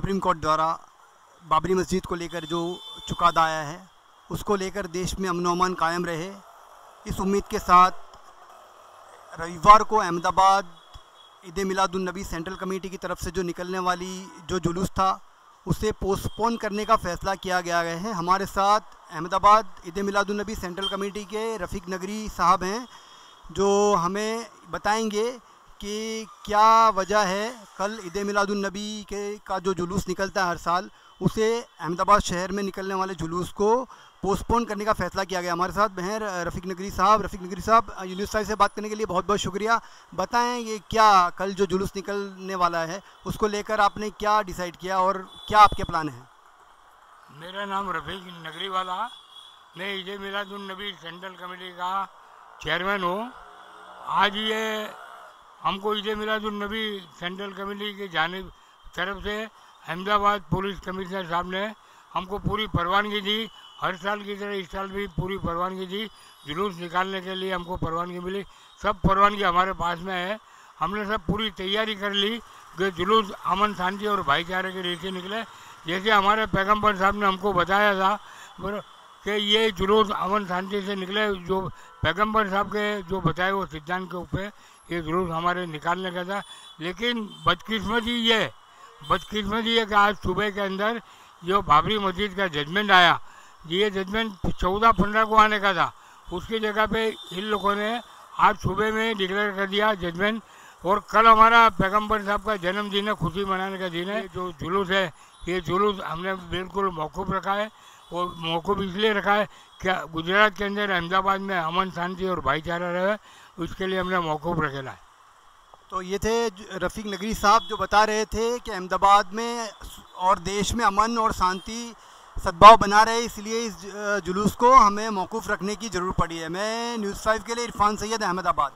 Supreme court द्वारा बाबरी मस्जिद को लेकर जो चुकादा आया है, उसको लेकर देश में अमन अमान कायम रहे। इस उम्मीद के साथ रविवार को अहमदाबाद ईद मिलादुलनबी सेंट्रल कमेटी की तरफ़ से जो निकलने वाली जो जुलूस था, उसे पोस्टपोन करने का फ़ैसला किया गया है। हमारे साथ अहमदाबाद ईद मिलादुलनबी सेंट्रल कमेटी के रफ़ीक नगरी साहब हैं, जो हमें बताएँगे कि क्या वजह है? कल ईद मिलादुलनबी के का जो जुलूस निकलता है हर साल, उसे अहमदाबाद शहर में निकलने वाले जुलूस को पोस्टपोन करने का फैसला किया गया। हमारे साथ बहन रफ़ीक नगरी साहब, रफ़ीक नगरी साहब, यूनिस से बात करने के लिए बहुत बहुत शुक्रिया। बताएँ ये क्या कल जो जुलूस निकलने वाला है, उसको लेकर आपने क्या डिसाइड किया और क्या आपके प्लान हैं? मेरा नाम रफ़ीक नगरी वाला मैं ईद मिलादुलनबी सेंट्रल कमेटी का चेयरमैन हूँ। आज ये हमको इसे मिला जो नबी सेंट्रल कमेटी के जानब तरफ़ से अहमदाबाद पुलिस कमिश्नर साहब ने हमको पूरी परवानगी दी। हर साल की तरह इस साल भी पूरी परवानगी दी। जुलूस निकालने के लिए हमको परवानगी मिली। सब परवानगी हमारे पास में है। हमने सब पूरी तैयारी कर ली कि जुलूस अमन शांति और भाईचारे के रीति निकले। जैसे हमारे पैगंबर साहब ने हमको बताया था कि ये जुलूस अमन शांति से निकले, जो पैगंबर साहब के जो बताए वो सिद्धांत के ऊपर ये जुलूस हमारे निकालने का था। लेकिन बदकिस्मती ये, बदकिस्मती है कि आज सुबह के अंदर जो बाबरी मस्जिद का जजमेंट आया। ये जजमेंट चौदह पंद्रह को आने का था। उसकी जगह पे इन लोगों ने आज सुबह में डिक्लेयर कर दिया जजमेंट और कल हमारा पैगंबर साहब का जन्मदिन है, खुशी मनाने का दिन है। जो जुलूस है, ये जुलूस हमने बिल्कुल मौकूफ़ रखा है। और मौकूफ़ इसलिए रखा है कि गुजरात के अंदर अहमदाबाद में अमन शांति और भाईचारा रहे, उसके लिए हमने मौकूफ़ रखेला है। तो ये थे रफ़ीक नगरी साहब जो बता रहे थे कि अहमदाबाद में और देश में अमन और शांति सद्भाव बना रहे, इसलिए इस जुलूस को हमें मौकूफ़ रखने की ज़रूरत पड़ी है। मैं न्यूज़ फाइव के लिए इरफान सैयद अहमदाबाद।